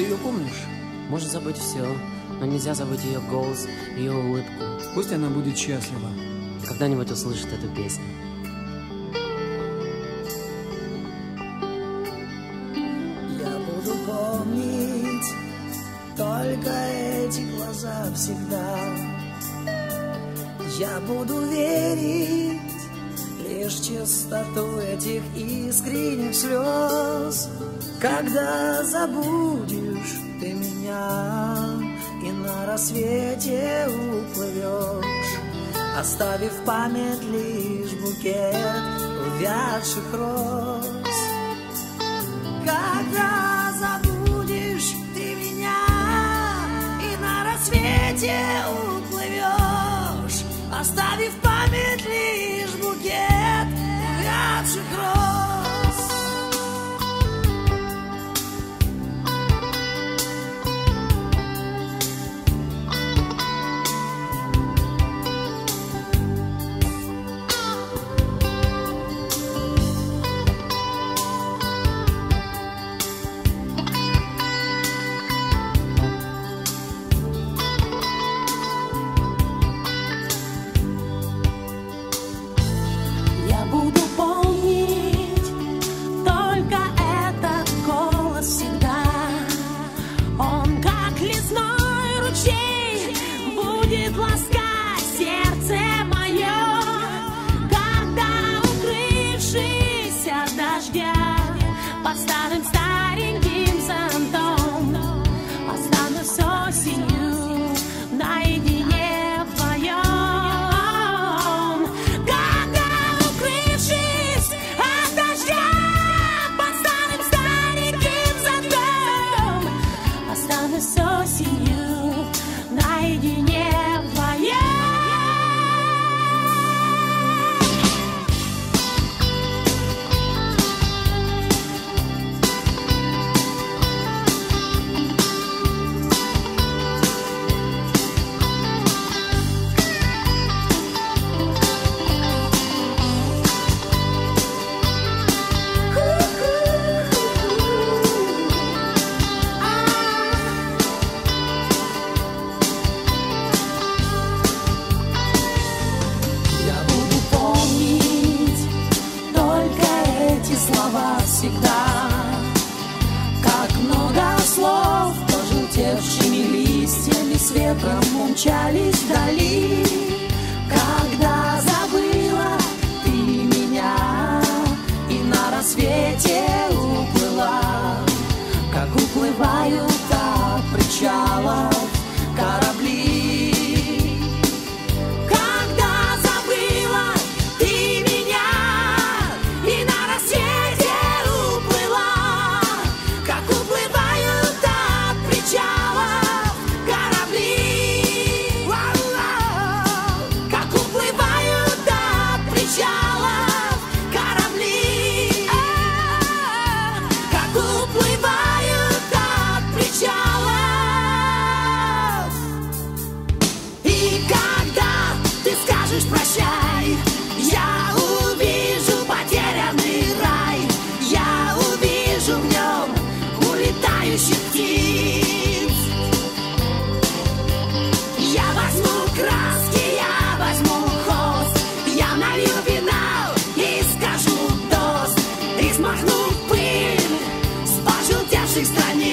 Ты ее помнишь? Можно забыть все, но нельзя забыть ее голос, ее улыбку. Пусть она будет счастлива. Когда-нибудь услышит эту песню. Я буду помнить только эти глаза всегда. Я буду верить лишь чистоту этих искренних слез, когда забудешь ты меня и на рассвете уплывешь, оставив память лишь букет увядших роз. Когда забудешь ты меня и на рассвете уплывешь, оставив память лишь букет увядших роз. Я ветром умчались вдали. Когда забыла naszych stanie.